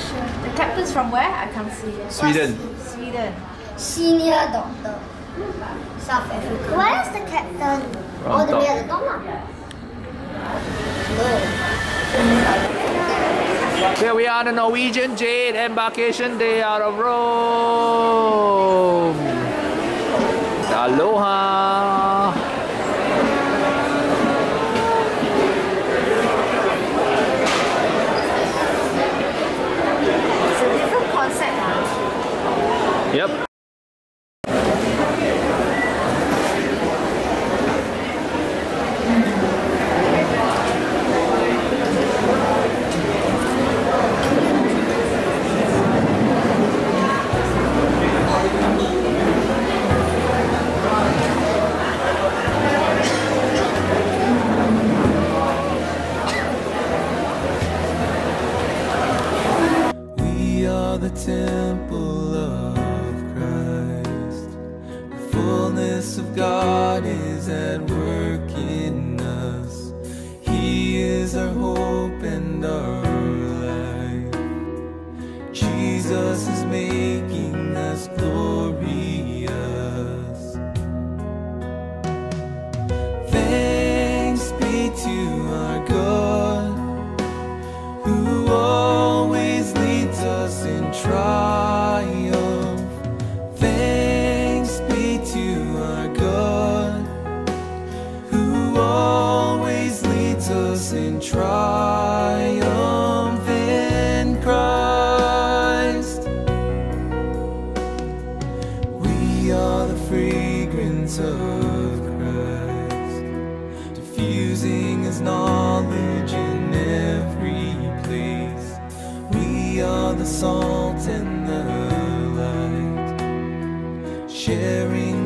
not sure. The captain's from where? I can't see. Sweden. Sweden. Senior doctor. South Africa. Where is the captain? On oh, the top. way the top lah. Here we are, the Norwegian Jade embarkation day out of Rome. Aloha. Yep. We are the temple of fullness of God is at work in us. He is our hope We are the fragrance of Christ diffusing his knowledge in every place. We are the salt and the light, sharing